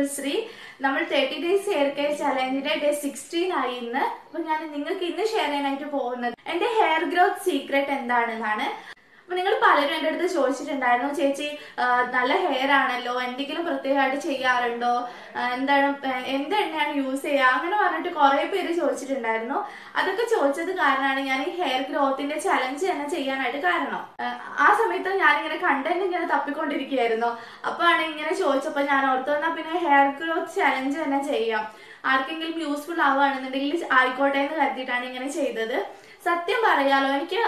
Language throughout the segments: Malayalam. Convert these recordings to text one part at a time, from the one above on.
ആനിവേഴ്സറി നമ്മൾ തേർട്ടി ഡേയ്സ് ഹെയർ കെയർ ചലഞ്ചിന്റെ ഡേ സിക്സ്റ്റീൻ ആയി ഇന്ന്. അപ്പൊ ഞാൻ നിങ്ങൾക്ക് ഇന്ന് ഷെയർ ചെയ്യാനായിട്ട് പോകുന്നത്. എന്റെ ഹെയർ ഗ്രോത്ത് സീക്രട്ട് എന്താണെന്നാണ്. അപ്പൊ നിങ്ങൾ പലരും എന്റെ അടുത്ത് ചോദിച്ചിട്ടുണ്ടായിരുന്നു ചേച്ചി നല്ല ഹെയർ ആണല്ലോ എന്തെങ്കിലും പ്രത്യേകമായിട്ട് ചെയ്യാറുണ്ടോ? എന്താണ് എന്ത് എണ്ണയാണ് യൂസ് ചെയ്യുക? അങ്ങനെ പറഞ്ഞിട്ട് കുറെ പേര് ചോദിച്ചിട്ടുണ്ടായിരുന്നു. അതൊക്കെ ചോദിച്ചത് കാരണമാണ് ഞാൻ ഈ ഹെയർ ഗ്രോത്തിന്റെ ചലഞ്ച് തന്നെ ചെയ്യാനായിട്ട് കാരണം. ആ, സമയത്ത് ഞാനിങ്ങനെ കണ്ടന്റ് ഇങ്ങനെ തപ്പിക്കൊണ്ടിരിക്കുകയായിരുന്നു. അപ്പോഴാണ് ഇങ്ങനെ ചോദിച്ചപ്പോൾ ഞാൻ ഓർത്തു എന്നാൽ പിന്നെ ഹെയർ ഗ്രോത്ത് ചലഞ്ച് തന്നെ ചെയ്യാം. ആർക്കെങ്കിലും യൂസ്ഫുൾ ആവുകയാണെന്നുണ്ടെങ്കിൽ ആയിക്കോട്ടെ എന്ന് കരുതിയിട്ടാണ് ഇങ്ങനെ ചെയ്തത്. സത്യം പറയാലോ എനിക്ക്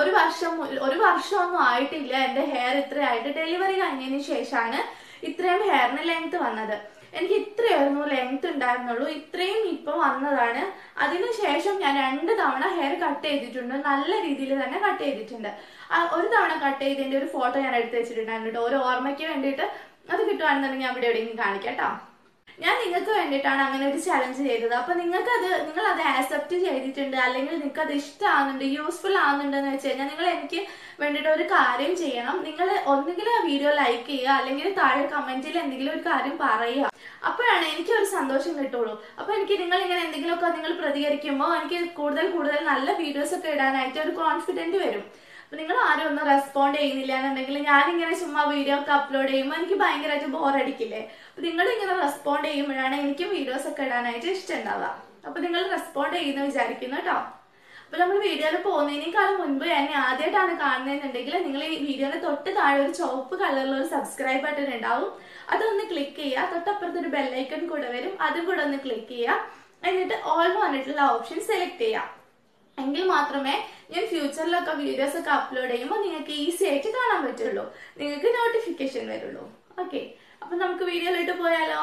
ഒരു വർഷം ഒരു വർഷമൊന്നും ആയിട്ടില്ല. എന്റെ ഹെയർ ഇത്രയായിട്ട് ഡെലിവറി കഴിഞ്ഞതിന് ശേഷമാണ് ഇത്രയും ഹെയറിന് ലെങ്ത് വന്നത്. എനിക്ക് ഇത്രയായിരുന്നു ലെങ്ത് ഉണ്ടായിരുന്നുള്ളൂ. ഇത്രയും ഇപ്പൊ വന്നതാണ്. അതിനുശേഷം ഞാൻ രണ്ട് തവണ ഹെയർ കട്ട് ചെയ്തിട്ടുണ്ട്. നല്ല രീതിയിൽ തന്നെ കട്ട് ചെയ്തിട്ടുണ്ട്. ഒരു തവണ കട്ട് ചെയ്തതിന്റെ ഒരു ഫോട്ടോ ഞാൻ എടുത്ത് വെച്ചിട്ടുണ്ടായിരുന്നു കേട്ടോ. ഒരു ഓർമ്മയ്ക്ക് വേണ്ടിയിട്ട് അത് കിട്ടുവാണെന്നുണ്ടെങ്കിൽ ഞാൻ ഇവിടെ എവിടെയെങ്കിലും കാണിക്കാം കേട്ടോ. ഞാൻ നിങ്ങൾക്ക് വേണ്ടിയിട്ടാണ് അങ്ങനെ ഒരു ചലഞ്ച് ചെയ്തത്. അപ്പൊ നിങ്ങൾക്ക് അത് നിങ്ങൾ അത് ആക്സെപ്റ്റ് ചെയ്തിട്ടുണ്ട് അല്ലെങ്കിൽ നിങ്ങൾക്ക് അത് ഇഷ്ടമാകുന്നുണ്ട് യൂസ്ഫുൾ ആകുന്നുണ്ടെന്ന് വെച്ച് കഴിഞ്ഞാൽ നിങ്ങൾ എനിക്ക് വേണ്ടിയിട്ട് ഒരു കാര്യം ചെയ്യണം. നിങ്ങൾ ഒന്നുകിൽ ആ വീഡിയോ ലൈക്ക് ചെയ്യുക അല്ലെങ്കിൽ താഴെ കമന്റിൽ എന്തെങ്കിലും ഒരു കാര്യം പറയുക. അപ്പോഴാണ് എനിക്ക് ഒരു സന്തോഷം കിട്ടുള്ളൂ. അപ്പൊ എനിക്ക് നിങ്ങൾ ഇങ്ങനെ എന്തെങ്കിലുമൊക്കെ നിങ്ങൾ പ്രതികരിക്കുമ്പോൾ എനിക്ക് കൂടുതൽ കൂടുതൽ നല്ല വീഡിയോസ് ഒക്കെ ഇടാനായിട്ട് ഒരു കോൺഫിഡന്റ് വരും. അപ്പൊ നിങ്ങൾ ആരും ഒന്നും റെസ്പോണ്ട് ചെയ്യുന്നില്ല എന്നുണ്ടെങ്കിൽ ഞാനിങ്ങനെ ചുമ്മാ വീഡിയോ ഒക്കെ അപ്ലോഡ് ചെയ്യുമ്പോൾ എനിക്ക് ഭയങ്കരമായിട്ട് ബോറടിക്കില്ലേ അപ്പൊ നിങ്ങൾ ഇങ്ങനെ റെസ്പോണ്ട് ചെയ്യുമ്പോഴാണ് എനിക്ക് വീഡിയോസ് ഒക്കെ ഇടാനായിട്ട് ഇഷ്ടമുണ്ടാവുക അപ്പൊ നിങ്ങൾ റെസ്പോണ്ട് ചെയ്യുന്ന വിചാരിക്കുന്നു കേട്ടോ. അപ്പൊ നമ്മൾ വീഡിയോയിൽ പോകുന്നതിനേക്കാളും മുൻപ് എന്നെ ആദ്യമായിട്ടാണ് കാണുന്നതെന്നുണ്ടെങ്കിൽ നിങ്ങൾ ഈ വീഡിയോയുടെ തൊട്ട് താഴെ ഒരു ചുവപ്പ് കളറിലുള്ള ഒരു സബ്സ്ക്രൈബ് ബട്ടൺ ഉണ്ടാവും. അതൊന്ന് ക്ലിക്ക് ചെയ്യുക. തൊട്ടപ്പുറത്ത് ഒരു ബെല്ലൈക്കൺ കൂടെ വരും. അതും കൂടെ ഒന്ന് ക്ലിക്ക് ചെയ്യുക. എന്നിട്ട് ഓൾ വന്നിട്ടുള്ള ഓപ്ഷൻ സെലക്ട് ചെയ്യാം എങ്കിൽ മാത്രമേ ഞാൻ ഫ്യൂച്ചറിലൊക്കെ വീഡിയോസ് ഒക്കെ അപ്ലോഡ് ചെയ്യുമ്പോൾ നിങ്ങൾക്ക് ഈസി ആയിട്ട് കാണാൻ പറ്റുള്ളൂ. നിങ്ങൾക്ക് നോട്ടിഫിക്കേഷൻ വരുള്ളൂ. ഓക്കെ അപ്പൊ നമുക്ക് വീഡിയോയിലോട്ട് പോയാലോ?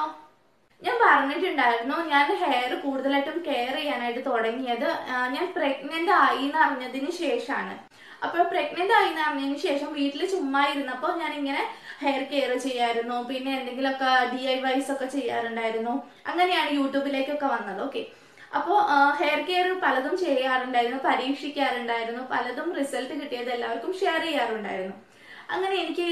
ഞാൻ പറഞ്ഞിട്ടുണ്ടായിരുന്നു ഞാൻ ഹെയർ കൂടുതലായിട്ടും കെയർ ചെയ്യാനായിട്ട് തുടങ്ങിയത് ഞാൻ പ്രഗ്നന്റ് ആയി എന്ന് അറിഞ്ഞതിന് ശേഷമാണ് അപ്പൊ പ്രഗ്നന്റ് ആയി എന്ന് അറിഞ്ഞതിന് ശേഷം വീട്ടിൽ ചുമ്മാ ഇരുന്നപ്പോൾ ഞാൻ ഇങ്ങനെ ഹെയർ കെയർ ചെയ്യായിരുന്നു പിന്നെ എന്തെങ്കിലുമൊക്കെ ഡി ഐ വൈസ് ഒക്കെ ചെയ്യാറുണ്ടായിരുന്നു. അങ്ങനെയാണ് യൂട്യൂബിലേക്കൊക്കെ വന്നത്. ഓക്കെ അപ്പോൾ ഹെയർ കെയർ പലതും ചെയ്യാറുണ്ടായിരുന്നു പരീക്ഷിക്കാറുണ്ടായിരുന്നു പലതും റിസൾട്ട് കിട്ടിയത് എല്ലാവർക്കും ഷെയർ ചെയ്യാറുണ്ടായിരുന്നു. അങ്ങനെ എനിക്ക്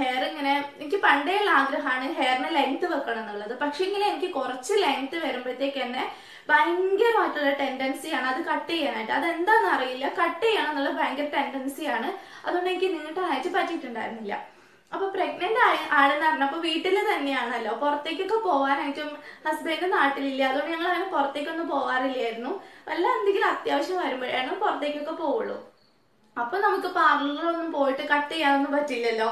ഹെയർ ഇങ്ങനെ എനിക്ക് പണ്ടേയുള്ള ആഗ്രഹമാണ് ഹെയറിന് ലെങ്ത് വെക്കണം എന്നുള്ളത്. പക്ഷെ ഇങ്ങനെ എനിക്ക് കുറച്ച് ലെങ്ത് വരുമ്പോഴത്തേക്ക് തന്നെ ഭയങ്കരമായിട്ടുള്ള ടെൻഡൻസിയാണ് അത് കട്ട് ചെയ്യാനായിട്ട്. അതെന്താണെന്ന് അറിയില്ല കട്ട് ചെയ്യണം എന്നുള്ള ഭയങ്കര ടെൻഡൻസിയാണ് അതുകൊണ്ട് എനിക്ക് നീട്ടാനായിട്ട് പറ്റിയിട്ടുണ്ടായിരുന്നില്ല. അപ്പൊ പ്രഗ്നന്റ് ആണെന്ന് പറഞ്ഞപ്പോൾ വീട്ടിൽ തന്നെയാണല്ലോ. പുറത്തേക്കൊക്കെ പോകാനായിട്ടും ഹസ്ബൻഡ് നാട്ടിലില്ല. അതുകൊണ്ട് ഞങ്ങൾ അങ്ങനെ പുറത്തേക്കൊന്നും പോവാറില്ലായിരുന്നു വല്ല എന്തെങ്കിലും അത്യാവശ്യം വരുമ്പോഴാണ് പുറത്തേക്കൊക്കെ പോവുള്ളൂ. അപ്പൊ നമുക്ക് പാർലറിലൊന്നും പോയിട്ട് കട്ട് ചെയ്യാനൊന്നും പറ്റില്ലല്ലോ.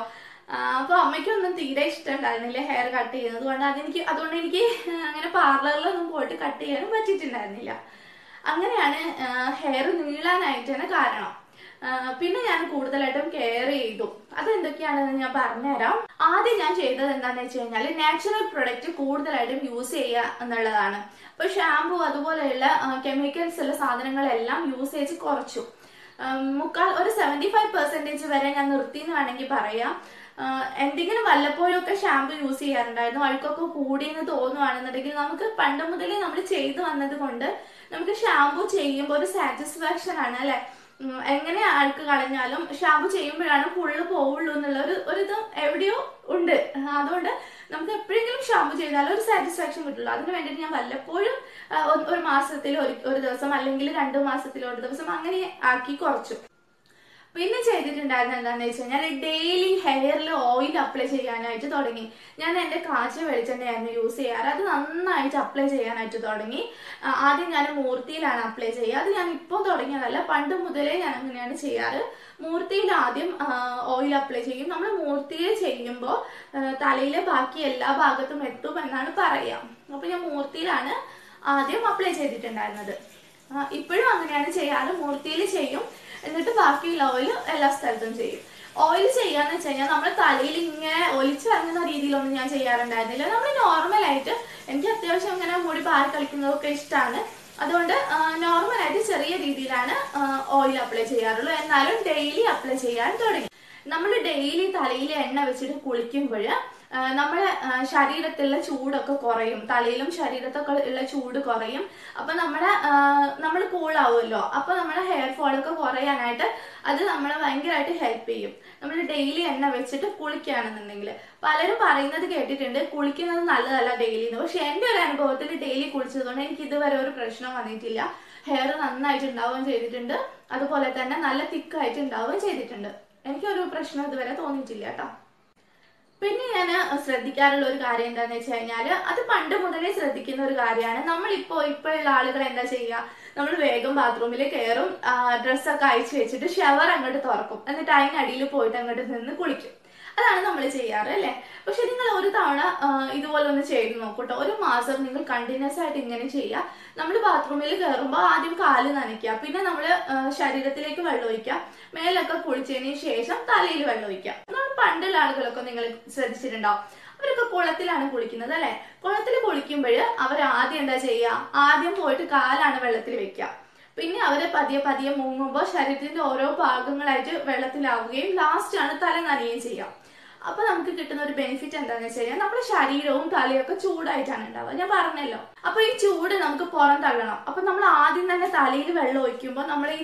അപ്പൊ അമ്മയ്ക്കൊന്നും തീരെ ഇഷ്ടമുണ്ടായിരുന്നില്ല ഹെയർ കട്ട് ചെയ്യുന്നത് കൊണ്ട്. അതെനിക്ക് അതുകൊണ്ട് എനിക്ക് അങ്ങനെ പാർലറിലൊന്നും പോയിട്ട് കട്ട് ചെയ്യാനും പറ്റിയിട്ടുണ്ടായിരുന്നില്ല. അങ്ങനെയാണ് ഹെയർ നീളാനായിട്ട് തന്നെ കാരണം. പിന്നെ ഞാൻ കൂടുതലായിട്ടും കെയർ ചെയ്തു. അതെന്തൊക്കെയാണെന്ന് ഞാൻ പറഞ്ഞുതരാം. ആദ്യം ഞാൻ ചെയ്തത് എന്താണെന്ന് വെച്ച് കഴിഞ്ഞാൽ നാച്ചുറൽ പ്രൊഡക്റ്റ് കൂടുതലായിട്ടും യൂസ് ചെയ്യുക എന്നുള്ളതാണ്. ഇപ്പൊ ഷാമ്പു അതുപോലെയുള്ള കെമിക്കൽസ് ഉള്ള സാധനങ്ങളെല്ലാം യൂസേജ് കുറച്ചു. മുക്കാൽ ഒരു സെവന്റി ഫൈവ് പെർസെന്റേജ് വരെ ഞാൻ നിർത്തി എന്ന് വേണമെങ്കിൽ പറയാം. എന്തെങ്കിലും വല്ലപ്പോഴും ഒക്കെ ഷാമ്പു യൂസ് ചെയ്യാറുണ്ടായിരുന്നു. അഴുക്കൊക്കെ കൂടി എന്ന് തോന്നുവാണെന്നുണ്ടെങ്കിൽ നമുക്ക് പണ്ട് മുതലേ നമ്മൾ ചെയ്തു വന്നത് കൊണ്ട് നമുക്ക് ഷാമ്പു ചെയ്യുമ്പോൾ ഒരു സാറ്റിസ്ഫാക്ഷൻ ആണ് അല്ലെ? എങ്ങനെ അഴുക്ക് കളഞ്ഞാലും ഷാമ്പു ചെയ്യുമ്പോഴാണ് ഫുള്ള് പോവുള്ളൂ എന്നുള്ള ഒരു ഇത് എവിടെയോ ഉണ്ട്. അതുകൊണ്ട് നമുക്ക് എപ്പോഴെങ്കിലും ഷാമ്പു ചെയ്താലും ഒരു സാറ്റിസ്ഫാക്ഷൻ കിട്ടുള്ളൂ. അതിന് വേണ്ടിയിട്ട് ഞാൻ വല്ലപ്പോഴും ഒരു- മാസത്തിൽ ഒരു ഒരു ദിവസം അല്ലെങ്കിൽ രണ്ട് മാസത്തിൽ ഒരു ദിവസം അങ്ങനെ ആക്കി കുറച്ചു. പിന്നെ ചെയ്തിട്ടുണ്ടായിരുന്നത് എന്താണെന്ന് വെച്ച് കഴിഞ്ഞാൽ ഡെയിലി ഹെയറിൽ ഓയിൽ അപ്ലൈ ചെയ്യാനായിട്ട് തുടങ്ങി. ഞാൻ എന്റെ കാച്ച വെളിച്ചെണ്ണയായിരുന്നു യൂസ് ചെയ്യാറ്. അത് നന്നായിട്ട് അപ്ലൈ ചെയ്യാനായിട്ട് തുടങ്ങി. ആദ്യം ഞാൻ മൂർത്തിയിലാണ് അപ്ലൈ ചെയ്യുക. അത് ഞാൻ ഇപ്പോൾ തുടങ്ങിയതല്ല പണ്ട് മുതലേ ഞാൻ അങ്ങനെയാണ് ചെയ്യാറ്. മൂർത്തിയിൽ ആദ്യം ഓയിൽ അപ്ലൈ ചെയ്യും. നമ്മൾ മൂർത്തിയിൽ ചെയ്യുമ്പോൾ തലയിലെ ബാക്കി എല്ലാ ഭാഗത്തും എത്തും എന്നാണ് പറയുക അപ്പൊ ഞാൻ മൂർത്തിയിലാണ് ആദ്യം അപ്ലൈ ചെയ്തിട്ടുണ്ടായിരുന്നത്. ഇപ്പോഴും അങ്ങനെയാണ് ചെയ്യാറ് മൂർത്തിയിൽ ചെയ്യും. എന്നിട്ട് ബാക്കിയുള്ള ഓയിൽ എല്ലാ സ്ഥലത്തും ചെയ്യും. ഓയിൽ ചെയ്യാന്ന് വെച്ച് കഴിഞ്ഞാൽ നമ്മുടെ തലയിൽ ഇങ്ങനെ ഒലിച്ചു ഇറങ്ങുന്ന രീതിയിലൊന്നും ഞാൻ ചെയ്യാറുണ്ടായിരുന്നില്ല. നമ്മൾ നോർമലായിട്ട് എനിക്ക് അത്യാവശ്യം ഇങ്ങനെ മുടി പാറി കളിക്കുന്നതൊക്കെ ഇഷ്ടമാണ് അതുകൊണ്ട് നോർമലായിട്ട് ചെറിയ രീതിയിലാണ് ഓയിൽ അപ്ലൈ ചെയ്യാറുള്ളൂ. എന്നാലും ഡെയിലി അപ്ലൈ ചെയ്യാൻ തുടങ്ങി. നമ്മൾ ഡെയിലി തലയിൽ എണ്ണ വെച്ചിട്ട് കുളിക്കുമ്പോൾ ആ, ശരീരത്തിലുള്ള ചൂടൊക്കെ കുറയും. തലയിലും ശരീരത്തൊക്കെ ഉള്ള ചൂട് കുറയും. അപ്പൊ നമ്മളെ നമ്മൾ കൂളാവുമല്ലോ അപ്പൊ നമ്മുടെ ഹെയർ ഫോൾ ഒക്കെ കുറയാനായിട്ട് അത് നമ്മളെ ഭയങ്കരമായിട്ട് ഹെൽപ്പ് ചെയ്യും. നമ്മൾ ഡെയിലി എണ്ണ വെച്ചിട്ട് കുളിക്കുകയാണെന്നുണ്ടെങ്കിൽ പലരും പറയുന്നത് കേട്ടിട്ടുണ്ട് കുളിക്കുന്നത് നല്ലതല്ല ഡെയിലി എന്ന് പക്ഷെ എന്റെ ഒരു അനുഭവത്തിൽ ഡെയിലി കുളിച്ചതുകൊണ്ട് എനിക്ക് ഇതുവരെ ഒരു പ്രശ്നം വന്നിട്ടില്ല. ഹെയർ നന്നായിട്ട് ഉണ്ടാവുകയും ചെയ്തിട്ടുണ്ട്. അതുപോലെ തന്നെ നല്ല തിക്കായിട്ട് ഉണ്ടാവുകയും ചെയ്തിട്ടുണ്ട്. എനിക്കൊരു പ്രശ്നം ഇതുവരെ തോന്നിയിട്ടില്ല കേട്ടോ. പിന്നെ ഞാൻ ശ്രദ്ധിക്കാനുള്ള ഒരു കാര്യം എന്താന്ന് വെച്ച് കഴിഞ്ഞാൽ അത് പണ്ട് മുതലേ ശ്രദ്ധിക്കുന്ന ഒരു കാര്യമാണ്. നമ്മളിപ്പോ ഇപ്പോഴുള്ള ആളുകൾ എന്താ ചെയ്യുക? നമ്മൾ വേഗം ബാത്റൂമിൽ കയറും ഡ്രസ്സൊക്കെ അയച്ചു വെച്ചിട്ട് ഷവർ അങ്ങോട്ട് തുറക്കും. എന്നിട്ട് അതിനടിയിൽ പോയിട്ട് അങ്ങോട്ട് നിന്ന് കുളിക്കും. അതാണ് നമ്മൾ ചെയ്യാറ് അല്ലേ? പക്ഷെ നിങ്ങൾ ഒരു തവണ ഇതുപോലെ ഒന്ന് ചെയ്ത് നോക്കൂട്ടോ. ഒരു മാസം നിങ്ങൾ കണ്ടിന്യൂസ് ആയിട്ട് ഇങ്ങനെ ചെയ്യുക നമ്മൾ ബാത്റൂമിൽ കയറുമ്പോൾ ആദ്യം കാൽ നനയ്ക്കുക പിന്നെ നമ്മൾ ശരീരത്തിലേക്ക് വെള്ളം ഒഴിക്കുക മേലൊക്കെ കുളിച്ചതിന് ശേഷം തലയിൽ വെള്ളം ഒഴിക്കുക നമ്മൾ പണ്ടുള്ള ആളുകളൊക്കെ നിങ്ങൾ ശ്രദ്ധിച്ചിട്ടുണ്ടാവും അവരൊക്കെ കുളത്തിലാണ് കുളിക്കുന്നത് അല്ലെ? കുളത്തിൽ കുളിക്കുമ്പോൾ അവർ ആദ്യം എന്താ ചെയ്യുക ആദ്യം പോയിട്ട് കാലാണ് വെള്ളത്തിൽ വെക്കുക പിന്നെ അവരെ പതിയെ പതിയെ മുങ്ങുമ്പോൾ ശരീരത്തിന്റെ ഓരോ ഭാഗങ്ങളായിട്ട് വെള്ളത്തിലാവുകയും ആണ് തല നനയുകയും ചെയ്യാം അപ്പൊ നമുക്ക് കിട്ടുന്ന ഒരു ബെനിഫിറ്റ് എന്താണെന്ന് വെച്ച് കഴിഞ്ഞാൽ നമ്മുടെ ശരീരവും തലയും ഒക്കെ ചൂടായിട്ടാണ് ഉണ്ടാവുക. ഞാൻ പറഞ്ഞല്ലോ. അപ്പൊ ഈ ചൂട് നമുക്ക് പുറം തള്ളണം. അപ്പൊ നമ്മൾ ആദ്യം തന്നെ തലയിൽ വെള്ളം ഒഴിക്കുമ്പോൾ നമ്മൾ ഈ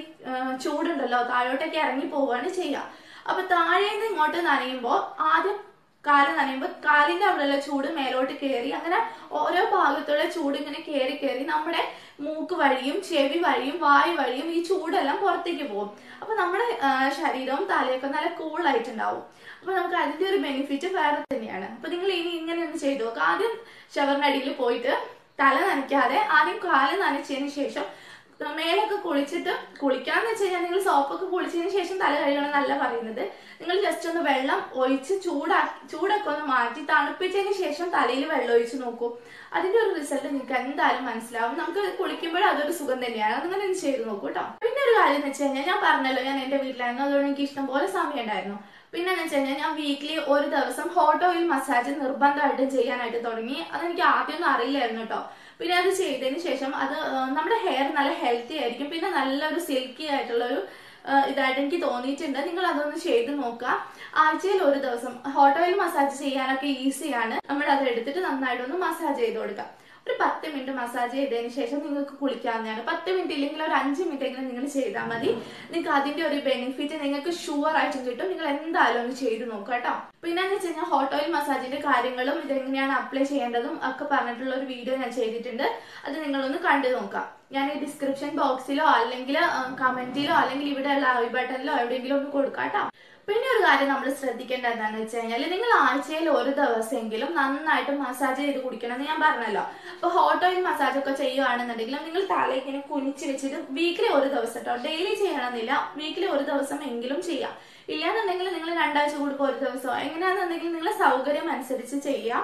ചൂടുണ്ടല്ലോ താഴോട്ടേക്ക് ഇറങ്ങി പോവുകയാണ് ചെയ്യുക. അപ്പൊ താഴേന്ന് ഇങ്ങോട്ട് നനയുമ്പോൾ ആദ്യം കാൽ നനയുമ്പോൾ കാലിന്റെ അവിടെയുള്ള ചൂട് മേലോട്ട് കയറി അങ്ങനെ ഓരോ ഭാഗത്തുള്ള ചൂട് ഇങ്ങനെ കയറി കയറി നമ്മുടെ മൂക്ക് വഴിയും ചെവി വഴിയും വായു വഴിയും ഈ ചൂടെല്ലാം പുറത്തേക്ക് പോകും. അപ്പൊ നമ്മുടെ ശരീരവും തലയൊക്കെ നല്ല കൂളായിട്ടുണ്ടാവും അപ്പൊ നമുക്ക് അതിന്റെ ഒരു ബെനിഫിറ്റ് വേറെ തന്നെയാണ്. അപ്പൊ നിങ്ങൾ ഇനി ഇങ്ങനെ ഒന്ന് ചെയ്തു നോക്കുക ആദ്യം ഷവറിനടിയിൽ പോയിട്ട് തല നനയ്ക്കാതെ ആദ്യം കാൽ നനച്ചതിന് ശേഷം മേലൊക്കെ കുളിച്ചിട്ട് കുളിക്കാന്ന് വെച്ച് കഴിഞ്ഞാൽ നിങ്ങൾ സോപ്പൊക്കെ കുളിച്ചതിന് ശേഷം തല കഴുകണം എന്നല്ല പറയുന്നത്. നിങ്ങൾ ജസ്റ്റ് ഒന്ന് വെള്ളം ഒഴിച്ച് ചൂടാക്കി ചൂടൊക്കെ ഒന്ന് മാറ്റി തണുപ്പിച്ചതിന് ശേഷം തലയിൽ വെള്ളം ഒഴിച്ച് നോക്കൂ. അതിന്റെ ഒരു റിസൾട്ട് നിങ്ങൾക്ക് എന്തായാലും മനസ്സിലാവും. നമുക്ക് കുളിക്കുമ്പോഴും അതൊരു സുഖം തന്നെയാണ്. അങ്ങനെ ഒന്ന് ചെയ്ത് നോക്കൂ കേട്ടോ പിന്നെ ഒരു കാര്യം എന്ന് വെച്ച് കഴിഞ്ഞാൽ ഞാൻ പറഞ്ഞല്ലോ ഞാൻ എന്റെ വീട്ടിലായിരുന്നു. അതുകൊണ്ട് എനിക്ക് ഇഷ്ടം പോലെ സമയം ഉണ്ടായിരുന്നു. പിന്നെ എന്ന് വെച്ച് കഴിഞ്ഞാൽ ഞാൻ വീക്കിലി ഒരു ദിവസം ഹോട്ട് ഓയിൽ മസാജ് നിർബന്ധമായിട്ടും ചെയ്യാനായിട്ട് തുടങ്ങി. അതെനിക്ക് ആദ്യമൊന്നും അറിയില്ലായിരുന്നു കേട്ടോ പിന്നെ അത് ചെയ്തതിന് ശേഷം അത് നമ്മുടെ ഹെയർ നല്ല ഹെൽത്തി ആയിരിക്കും. പിന്നെ നല്ലൊരു സിൽക്കി ആയിട്ടുള്ള ഒരു ഇതായിട്ട് എനിക്ക് തോന്നിയിട്ടുണ്ട്. നിങ്ങൾ അതൊന്ന് ചെയ്ത് നോക്കുക. ആഴ്ചയിൽ ഒരു ദിവസം ഹോട്ട് ഓയിൽ മസാജ് ചെയ്യാനൊക്കെ ഈസിയാണ് നമ്മൾ അത് എടുത്തിട്ട് നന്നായിട്ടൊന്ന് മസാജ് ചെയ്ത് കൊടുക്കുക ഒരു പത്ത് മിനിറ്റ് മസാജ് ചെയ്തതിന് ശേഷം നിങ്ങൾക്ക് കുളിക്കാവുന്നതാണ്. പത്ത് മിനിറ്റ് ഇല്ലെങ്കിൽ ഒരു അഞ്ച് മിനിറ്റ് എങ്കിലും നിങ്ങൾ ചെയ്താൽ മതി. നിങ്ങൾക്ക് അതിന്റെ ഒരു ബെനിഫിറ്റ് നിങ്ങൾക്ക് ഷുവർ ആയിട്ടും കിട്ടും. നിങ്ങൾ എന്തായാലും ഒന്ന് ചെയ്ത് നോക്കുക കേട്ടോ. പിന്നെ എന്ന് വെച്ച് കഴിഞ്ഞാൽ ഹോട്ട് ഓയിൽ മസാജിന്റെ കാര്യങ്ങളും ഇതെങ്ങനെയാണ് അപ്ലൈ ചെയ്യേണ്ടതും ഒക്കെ പറഞ്ഞിട്ടുള്ള ഒരു വീഡിയോ ഞാൻ ചെയ്തിട്ടുണ്ട്. അത് നിങ്ങളൊന്ന് കണ്ടു നോക്കാം ഞാൻ ഈ ഡിസ്ക്രിപ്ഷൻ ബോക്സിലോ അല്ലെങ്കിൽ കമന്റിലോ അല്ലെങ്കിൽ ഇവിടെയുള്ള ഐ ബട്ടണിലോ എവിടെയെങ്കിലും ഒന്ന് കൊടുക്കാം കേട്ടോ. പിന്നെ ഒരു കാര്യം നമ്മൾ ശ്രദ്ധിക്കേണ്ട എന്താണെന്ന് വെച്ച് കഴിഞ്ഞാൽ നിങ്ങൾ ആഴ്ചയിൽ ഒരു ദിവസമെങ്കിലും നന്നായിട്ട് മസാജ് ചെയ്ത് കുടിക്കണം എന്ന് ഞാൻ പറഞ്ഞല്ലോ. അപ്പൊ ഹോട്ട് ഓയിൽ മസാജ് ഒക്കെ ചെയ്യുകയാണെന്നുണ്ടെങ്കിലും നിങ്ങൾ തല ഇങ്ങനെ കുനിച്ച് വെച്ചിട്ട് വീക്കിലി ഒരു ദിവസം കേട്ടോ ഡെയിലി ചെയ്യണമെന്നില്ല. വീക്കിലി ഒരു ദിവസം എങ്കിലും ചെയ്യാം. ഇല്ലാന്നുണ്ടെങ്കിൽ നിങ്ങൾ രണ്ടാഴ്ച കൂടുമ്പോൾ ഒരു ദിവസമോ എങ്ങനെയാണെന്നുണ്ടെങ്കിൽ നിങ്ങളെ സൗകര്യം അനുസരിച്ച് ചെയ്യാം.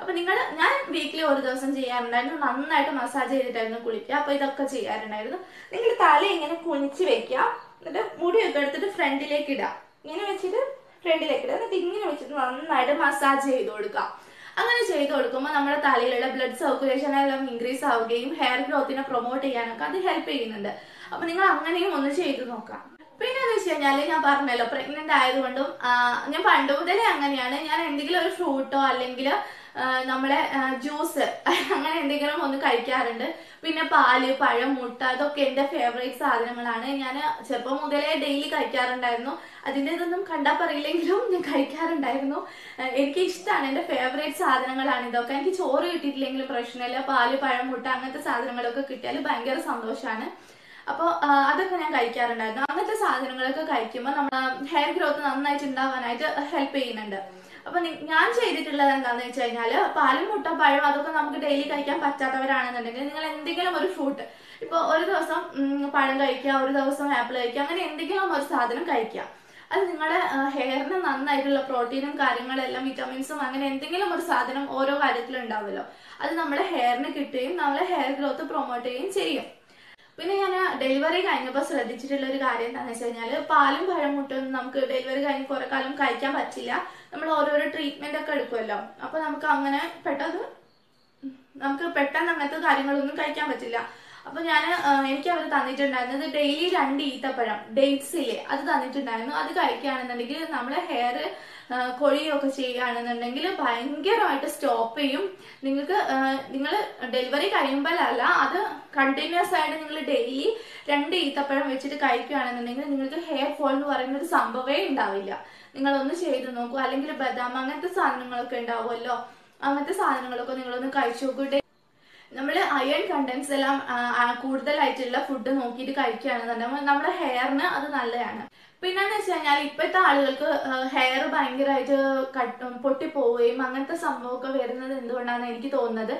അപ്പൊ നിങ്ങൾ ഞാൻ വീക്കിലി ഒരു ദിവസം ചെയ്യാറുണ്ടായിരുന്നു. നന്നായിട്ട് മസാജ് ചെയ്തിട്ടായിരുന്നു കുളിക്കുക. അപ്പൊ ഇതൊക്കെ ചെയ്യാറുണ്ടായിരുന്നു. നിങ്ങൾ തല ഇങ്ങനെ കുനിച്ച് വെക്കുക. എന്നിട്ട് മുടിയൊക്കെ എടുത്തിട്ട് ഫ്രണ്ടിലേക്ക് ഇടുക. ഇങ്ങനെ വെച്ചിട്ട് ഫ്രണ്ടിലേക്ക് ഇടുക. എന്നിട്ട് ഇങ്ങനെ വെച്ചിട്ട് നന്നായിട്ട് മസാജ് ചെയ്ത് കൊടുക്കുക. അങ്ങനെ ചെയ്ത് കൊടുക്കുമ്പോൾ നമ്മുടെ തലയിലുള്ള ബ്ലഡ് സർക്കുലേഷൻ എല്ലാം ഇൻക്രീസ് ആവുകയും ഹെയർ ഗ്രോത്തിനെ പ്രൊമോട്ട് ചെയ്യാനൊക്കെ അത് ഹെൽപ്പ് ചെയ്യുന്നുണ്ട്. അപ്പൊ നിങ്ങൾ അങ്ങനെയും ഒന്ന് ചെയ്ത് നോക്കാം പിന്നെ എന്ന് വെച്ച് കഴിഞ്ഞാൽ ഞാൻ പറഞ്ഞല്ലോ പ്രഗ്നന്റ് ആയതുകൊണ്ടും ഞാൻ പണ്ട് മുതലേ അങ്ങനെയാണ്. ഞാൻ എന്തെങ്കിലും ഒരു ഫ്രൂട്ടോ അല്ലെങ്കിൽ നമ്മളെ ജ്യൂസ് അങ്ങനെ എന്തെങ്കിലും ഒന്ന് കഴിക്കാറുണ്ട്. പിന്നെ പാൽ പഴം മുട്ട അതൊക്കെ എന്റെ ഫേവറേറ്റ് സാധനങ്ങളാണ്. ഞാൻ ചെറുപ്പം മുതലേ ഡെയിലി കഴിക്കാറുണ്ടായിരുന്നു. അതിന്റെ ഇതൊന്നും കണ്ടാൽ പറയില്ലെങ്കിലും ഞാൻ കഴിക്കാറുണ്ടായിരുന്നു. എനിക്ക് ഇഷ്ടമാണ് എന്റെ ഫേവറേറ്റ് സാധനങ്ങളാണ് ഇതൊക്കെ. എനിക്ക് ചോറ് കിട്ടിയിട്ടില്ലെങ്കിലും പ്രശ്നമില്ല. പാൽ പഴം മുട്ട അങ്ങനത്തെ സാധനങ്ങളൊക്കെ കിട്ടിയാൽ ഭയങ്കര സന്തോഷമാണ് അപ്പോൾ അതൊക്കെ ഞാൻ കഴിക്കാറുണ്ടായിരുന്നു. അങ്ങനത്തെ സാധനങ്ങളൊക്കെ കഴിക്കുമ്പോൾ നമ്മൾ ഹെയർ ഗ്രോത്ത് നന്നായിട്ട് ഉണ്ടാവാനായിട്ട് ഹെൽപ്പ് ചെയ്യുന്നുണ്ട്. അപ്പൊ ഞാൻ ചെയ്തിട്ടുള്ളത് എന്താണെന്ന് വെച്ച് കഴിഞ്ഞാൽ പാലും മുട്ട പഴം അതൊക്കെ നമുക്ക് ഡെയിലി കഴിക്കാൻ പറ്റാത്തവരാണെന്നുണ്ടെങ്കിൽ നിങ്ങൾ എന്തെങ്കിലും ഒരു ഫ്രൂട്ട് ഇപ്പൊ ഒരു ദിവസം പഴം കഴിക്കുക ഒരു ദിവസം ആപ്പിൾ കഴിക്കുക അങ്ങനെ എന്തെങ്കിലും ഒരു സാധനം കഴിക്കുക. അത് നിങ്ങളുടെ ഹെയറിന് നന്നായിട്ടുള്ള പ്രോട്ടീനും കാര്യങ്ങളെല്ലാം വിറ്റാമിൻസും അങ്ങനെ എന്തെങ്കിലും ഒരു സാധനം ഓരോ കാര്യത്തിലും ഉണ്ടാവുമല്ലോ അത് നമ്മുടെ ഹെയറിന് കിട്ടുകയും നമ്മളെ ഹെയർ ഗ്രോത്ത് പ്രൊമോട്ട് ചെയ്യുകയും ചെയ്യും. പിന്നെ ഞാൻ ഡെലിവറി കഴിഞ്ഞപ്പോൾ ശ്രദ്ധിച്ചിട്ടുള്ള ഒരു കാര്യം എന്താണെന്ന് വെച്ച് കഴിഞ്ഞാൽ പാലും പഴം മുട്ടൊന്നും നമുക്ക് ഡെലിവറി കഴിഞ്ഞ് കുറെ കാലം കഴിക്കാൻ പറ്റില്ല. നമ്മൾ ഓരോരോ ട്രീറ്റ്മെന്റ് ഒക്കെ എടുക്കുമല്ലോ അപ്പൊ നമുക്ക് അങ്ങനെ പെട്ടെന്ന് നമുക്ക് പെട്ടെന്ന് അങ്ങനത്തെ കാര്യങ്ങളൊന്നും കഴിക്കാൻ പറ്റില്ല. അപ്പൊ ഞാൻ എനിക്ക് അവർ തന്നിട്ടുണ്ടായിരുന്നത് ഡെയിലി രണ്ട് ഈത്തപ്പഴം ഡേറ്റ്സ് ഇല്ലേ അത് തന്നിട്ടുണ്ടായിരുന്നു. അത് കഴിക്കുകയാണെന്നുണ്ടെങ്കിൽ നമ്മളെ ഹെയർ കൊഴിയൊക്കെ ചെയ്യുകയാണെന്നുണ്ടെങ്കിൽ ഭയങ്കരമായിട്ട് സ്റ്റോപ്പ് ചെയ്യും. നിങ്ങൾക്ക് നിങ്ങൾ ഡെലിവറി കഴിയുമ്പോഴല്ല അത് കണ്ടിന്യൂസ് ആയിട്ട് നിങ്ങൾ ഡെയിലി രണ്ട് ഈത്തപ്പഴം വെച്ചിട്ട് കഴിക്കുകയാണെന്നുണ്ടെങ്കിൽ നിങ്ങൾക്ക് ഹെയർ ഫോൾ എന്ന് പറയുന്ന ഒരു സംഭവമേ ഉണ്ടാവില്ല. നിങ്ങളൊന്ന് ചെയ്ത് നോക്കൂ. അല്ലെങ്കിൽ ബദാം അങ്ങനത്തെ സാധനങ്ങളൊക്കെ ഉണ്ടാവുമല്ലോ. അങ്ങനത്തെ സാധനങ്ങളൊക്കെ നിങ്ങളൊന്ന് കഴിച്ചു നോക്കൂ. നമ്മൾ അയൺ കണ്ടൻസ് എല്ലാം കൂടുതലായിട്ടുള്ള ഫുഡ് നോക്കിയിട്ട് കഴിക്കുകയാണെന്നുണ്ടെങ്കിൽ നമ്മുടെ ഹെയറിന് അത് നല്ലതാണ്. പിന്നെന്ന് വെച്ച് കഴിഞ്ഞാൽ ഇപ്പോഴത്തെ ആളുകൾക്ക് ഹെയർ ഭയങ്കരമായിട്ട് കട്ട് പൊട്ടിപ്പോവുകയും അങ്ങനത്തെ സംഭവമൊക്കെ വരുന്നത് എന്തുകൊണ്ടാണ് എനിക്ക് തോന്നുന്നത്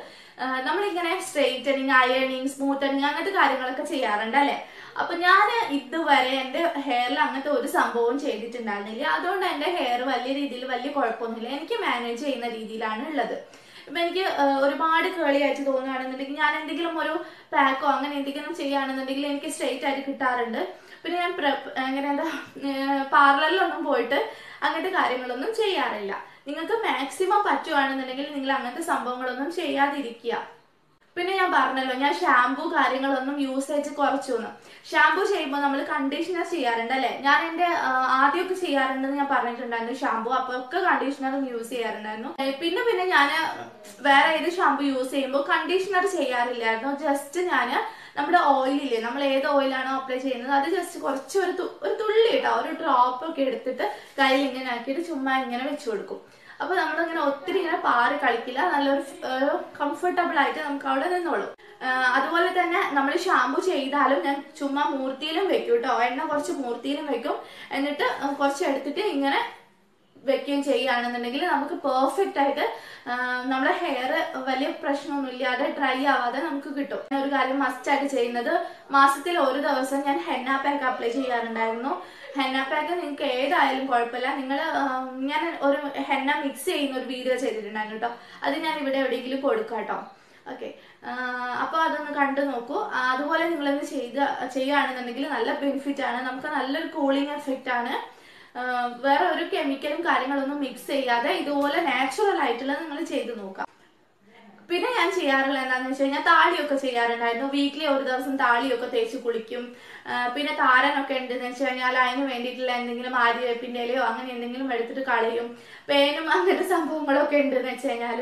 നമ്മളിങ്ങനെ സ്ട്രെയിറ്റനിങ് അയണിങ് സ്മൂത്തനിങ് അങ്ങനത്തെ കാര്യങ്ങളൊക്കെ ചെയ്യാറുണ്ട് അല്ലേ? അപ്പൊ ഞാൻ ഇതുവരെ എന്റെ ഹെയറിൽ അങ്ങനത്തെ ഒരു സംഭവവും ചെയ്തിട്ടുണ്ടായിരുന്നില്ല. അതുകൊണ്ട് എന്റെ ഹെയർ വലിയ രീതിയിൽ വലിയ കുഴപ്പമൊന്നുമില്ല. എനിക്ക് മാനേജ് ചെയ്യുന്ന രീതിയിലാണ് ഉള്ളത്. ഇപ്പൊ എനിക്ക് ഒരുപാട് കേളി ആയിട്ട് തോന്നുകയാണെന്നുണ്ടെങ്കിൽ ഞാൻ എന്തെങ്കിലും ഒരു പാക്കോ അങ്ങനെ എന്തെങ്കിലും ചെയ്യുകയാണെന്നുണ്ടെങ്കിൽ എനിക്ക് സ്ട്രെയിറ്റ് ആയിട്ട് കിട്ടാറുണ്ട്. പിന്നെ ഞാൻ എങ്ങനെ എന്താ പാർലറിലൊന്നും പോയിട്ട് അങ്ങനത്തെ കാര്യങ്ങളൊന്നും ചെയ്യാറില്ല. നിങ്ങൾക്ക് മാക്സിമം പറ്റുകയാണെന്നുണ്ടെങ്കിൽ നിങ്ങൾ അങ്ങനത്തെ സംഭവങ്ങളൊന്നും ചെയ്യാതിരിക്കുക. പിന്നെ ഞാൻ പറഞ്ഞല്ലോ ഞാൻ ഷാംപൂ കാര്യങ്ങളൊന്നും യൂസേജ് കുറച്ചു എന്ന് ഷാംപൂ ചെയ്യുമ്പോൾ നമ്മൾ കണ്ടീഷണർ ചെയ്യാറുണ്ട് അല്ലെ? ഞാൻ എന്റെ ആദ്യമൊക്കെ ചെയ്യാറുണ്ടെന്ന് ഞാൻ പറഞ്ഞിട്ടുണ്ടായിരുന്നു ഷാംപൂ അപ്പൊ ഒക്കെ കണ്ടീഷണറും യൂസ് ചെയ്യാറുണ്ടായിരുന്നു. പിന്നെ പിന്നെ ഞാൻ വേറെ ഏത് ഷാംപൂ യൂസ് ചെയ്യുമ്പോൾ കണ്ടീഷണർ ചെയ്യാറില്ലായിരുന്നു. ജസ്റ്റ് ഞാൻ നമ്മുടെ ഓയിലില്ലേ നമ്മൾ ഏത് ഓയിലാണോ അപ്ലൈ ചെയ്യുന്നത് അത് ജസ്റ്റ് കുറച്ച് ഒരു ഒരു തുള്ളി കേട്ടോ ഒരു ഡ്രോപ്പ് ഒക്കെ എടുത്തിട്ട് കയ്യിൽ ഇങ്ങനെ ആക്കിയിട്ട് ചുമ്മാ ഇങ്ങനെ വെച്ചു കൊടുക്കും. അപ്പൊ നമ്മളിങ്ങനെ ഒത്തിരി ഇങ്ങനെ പാറി കളിക്കില്ല. നല്ലൊരു കംഫർട്ടബിൾ ആയിട്ട് നമുക്ക് അവിടെ നിന്നോളും. അതുപോലെ തന്നെ നമ്മൾ ഷാമ്പു ചെയ്താലും ഞാൻ ചുമ്മാ മൂർത്തിയിലും വെക്കും കേട്ടോ എണ്ണ കുറച്ച് മൂർത്തിയിലും വെക്കും. എന്നിട്ട് കുറച്ച് എടുത്തിട്ട് ഇങ്ങനെ വെക്കുകയും ചെയ്യുകയാണെന്നുണ്ടെങ്കിൽ നമുക്ക് പെർഫെക്റ്റ് ആയിട്ട് നമ്മുടെ ഹെയർ വലിയ പ്രശ്നമൊന്നുമില്ലാതെ ഡ്രൈ ആവാതെ നമുക്ക് കിട്ടും. ഞാൻ ഒരു കാര്യം മസ്റ്റ് ആയിട്ട് ചെയ്യുന്നത് മാസത്തിൽ ഒരു ദിവസം ഞാൻ ഹെന്ന പാക്ക് അപ്ലൈ ചെയ്യാറുണ്ടായിരുന്നു. ഹെന്ന പാക്ക് നിങ്ങൾക്ക് ഏതായാലും കുഴപ്പമില്ല. നിങ്ങൾ ഞാൻ ഒരു ഹെന്ന മിക്സ് ചെയ്യുന്ന ഒരു വീഡിയോ ചെയ്തിട്ടുണ്ടായിരുന്നു കേട്ടോ. അത് ഞാൻ ഇവിടെ എവിടെയെങ്കിലും കൊടുക്കാം കേട്ടോ. ഓക്കെ അപ്പോൾ അതൊന്ന് കണ്ടു നോക്കൂ. അതുപോലെ നിങ്ങളൊന്ന് ചെയ്ത് ചെയ്യുകയാണെന്നുണ്ടെങ്കിൽ നല്ല ബെനിഫിറ്റ് ആണ്. നമുക്ക് നല്ലൊരു കൂളിംഗ് എഫക്റ്റ് ആണ്. വേറെ ഒരു കെമിക്കലും കാര്യങ്ങളൊന്നും മിക്സ് ചെയ്യാതെ ഇതുപോലെ നാച്ചുറൽ ആയിട്ടുള്ള നിങ്ങൾ ചെയ്ത് നോക്കാം. പിന്നെ ഞാൻ ചെയ്യാറുള്ള എന്താണെന്ന് വെച്ച് കഴിഞ്ഞാൽ താളിയൊക്കെ ചെയ്യാറുണ്ടായിരുന്നു. വീക്കിലി ഒരു ദിവസം താളിയൊക്കെ തേച്ച് കുളിക്കും. പിന്നെ താരനൊക്കെ ഉണ്ടെന്ന് വെച്ച് കഴിഞ്ഞാൽ അതിന് വേണ്ടിയിട്ടുള്ള എന്തെങ്കിലും ആര്യവേപ്പിന്റെ ഇലയോ അങ്ങനെ എന്തെങ്കിലും എടുത്തിട്ട് കളയും. പേനും അങ്ങനത്തെ സംഭവങ്ങളൊക്കെ ഉണ്ടെന്ന് വെച്ച് കഴിഞ്ഞാൽ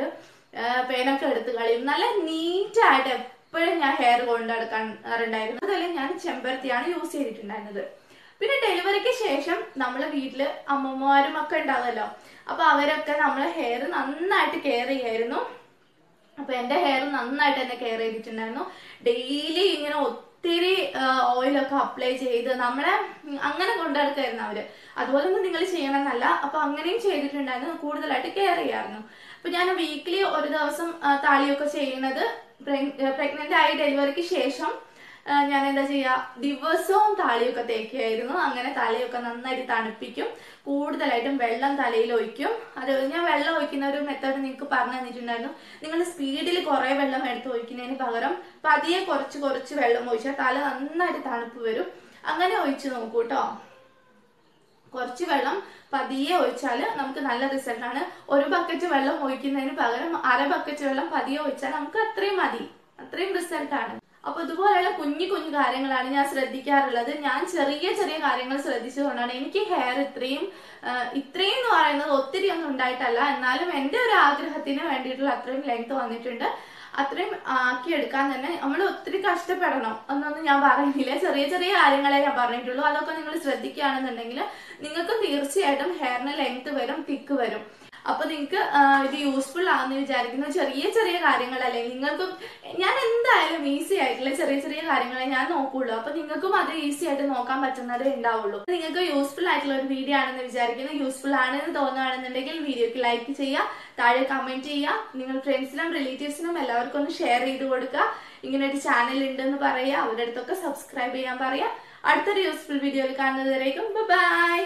പേനൊക്കെ എടുത്ത് കളയും. നല്ല നീറ്റായിട്ട് എപ്പോഴും ഞാൻ ഹെയർ കൊണ്ട് നടക്കാറുണ്ടായിരുന്നു. അതല്ല ഞാൻ ചെമ്പരത്തിയാണ് യൂസ് ചെയ്തിട്ടുണ്ടായിരുന്നത്. പിന്നെ ഡെലിവറിക്ക് ശേഷം നമ്മളെ വീട്ടിൽ അമ്മമാരും ഒക്കെ ഉണ്ടാവുമല്ലോ. അപ്പൊ അവരൊക്കെ നമ്മളെ ഹെയർ നന്നായിട്ട് കെയർ ചെയ്യായിരുന്നു. അപ്പൊ എന്റെ ഹെയർ നന്നായിട്ട് എന്നെ കെയർ ചെയ്തിട്ടുണ്ടായിരുന്നു. ഡെയിലി ഇങ്ങനെ ഒത്തിരി ഓയിലൊക്കെ അപ്ലൈ ചെയ്ത് നമ്മളെ അങ്ങനെ കൊണ്ടുനടക്കായിരുന്നു അവർ. അതുപോലെ ഒന്നും നിങ്ങൾ ചെയ്യണമെന്നല്ല. അപ്പൊ അങ്ങനെയും ചെയ്തിട്ടുണ്ടായിരുന്നു. കൂടുതലായിട്ട് കെയർ ചെയ്യായിരുന്നു. അപ്പൊ ഞാൻ വീക്കിലി ഒരു ദിവസം താളിയൊക്കെ ചെയ്യുന്നത് പ്രഗ്നന്റ് ആയി ഡെലിവറിക്ക് ശേഷം ഞാൻ എന്താ ചെയ്യുക ദിവസവും താളിയൊക്കെ തേക്കുകയായിരുന്നു അങ്ങനെ തലയൊക്കെ നന്നായിട്ട് തണുപ്പിക്കും. കൂടുതലായിട്ടും വെള്ളം തലയിൽ ഒഴിക്കും. അത് ഞാൻ വെള്ളം ഒഴിക്കുന്ന ഒരു മെത്തേഡ് നിങ്ങൾക്ക് പറഞ്ഞു തന്നിട്ടുണ്ടായിരുന്നു. നിങ്ങൾ സ്പീഡിൽ കുറെ വെള്ളം എടുത്ത് ഒഴിക്കുന്നതിന് പകരം പതിയെ കുറച്ച് കുറച്ച് വെള്ളം ഒഴിച്ചാൽ തല നന്നായിട്ട് തണുപ്പ് വരും. അങ്ങനെ ഒഴിച്ചു നോക്കൂ കേട്ടോ കുറച്ച് വെള്ളം പതിയെ ഒഴിച്ചാൽ നമുക്ക് നല്ല റിസൾട്ട് ആണ്. ഒരു ബക്കറ്റ് വെള്ളം ഒഴിക്കുന്നതിന് പകരം അര ബക്കറ്റ് വെള്ളം പതിയെ ഒഴിച്ചാൽ നമുക്ക് അത്രയും മതി. അത്രയും റിസൾട്ട് ആണ്. അപ്പൊ ഇതുപോലെയുള്ള കുഞ്ഞു കുഞ്ഞു കാര്യങ്ങളാണ് ഞാൻ ശ്രദ്ധിക്കാറുള്ളത്. ഞാൻ ചെറിയ ചെറിയ കാര്യങ്ങൾ ശ്രദ്ധിച്ചുകൊണ്ടാണ് എനിക്ക് ഹെയർ ഇത്രയും ഇത്രയും എന്ന് പറയുന്നത് ഒത്തിരി ഒന്നും ഉണ്ടായിട്ടല്ല. എന്നാലും എന്റെ ഒരു ആഗ്രഹത്തിന് വേണ്ടിയിട്ടുള്ള അത്രയും ലെങ്ത് വന്നിട്ടുണ്ട്. അത്രയും ആക്കിയെടുക്കാൻ തന്നെ നമ്മൾ ഒത്തിരി കഷ്ടപ്പെടണം എന്നൊന്നും ഞാൻ പറയുന്നില്ല. ചെറിയ ചെറിയ കാര്യങ്ങളെ ഞാൻ പറഞ്ഞിട്ടുള്ളൂ. അതൊക്കെ നിങ്ങൾ ശ്രദ്ധിക്കുകയാണെന്നുണ്ടെങ്കിൽ നിങ്ങൾക്ക് തീർച്ചയായിട്ടും ഹെയറിന് ലെങ്ത് വരും തിക്ക് വരും. അപ്പൊ നിങ്ങൾക്ക് ഇത് യൂസ്ഫുൾ ആണെന്ന് വിചാരിക്കുന്ന ചെറിയ ചെറിയ കാര്യങ്ങൾ കാര്യങ്ങളല്ലേ നിങ്ങൾക്കും ഞാൻ എന്തായാലും ഈസി ആയിട്ടുള്ള ചെറിയ ചെറിയ കാര്യങ്ങളെ ഞാൻ നോക്കുള്ളൂ. അപ്പൊ നിങ്ങൾക്കും അത് ഈസി ആയിട്ട് നോക്കാൻ പറ്റുന്നതേ ഉണ്ടാവുള്ളൂ. നിങ്ങൾക്ക് യൂസ്ഫുൾ ആയിട്ടുള്ള ഒരു വീഡിയോ ആണെന്ന് വിചാരിക്കുന്നു യൂസ്ഫുൾ ആണെന്ന് തോന്നുകയാണെന്നുണ്ടെങ്കിൽ വീഡിയോക്ക് ലൈക്ക് ചെയ്യുക താഴെ കമന്റ് ചെയ്യുക നിങ്ങൾ ഫ്രണ്ട്സിനും റിലേറ്റീവ്സിനും എല്ലാവർക്കും ഒന്ന് ഷെയർ ചെയ്ത് കൊടുക്കുക. ഇങ്ങനെ ഒരു ചാനൽ ഉണ്ടെന്ന് പറയുക അവരുടെ അടുത്തൊക്കെ സബ്സ്ക്രൈബ് ചെയ്യാൻ പറയുക. അടുത്തൊരു യൂസ്ഫുൾ വീഡിയോയിൽ കാണുന്നതുവരേക്കും ബൈ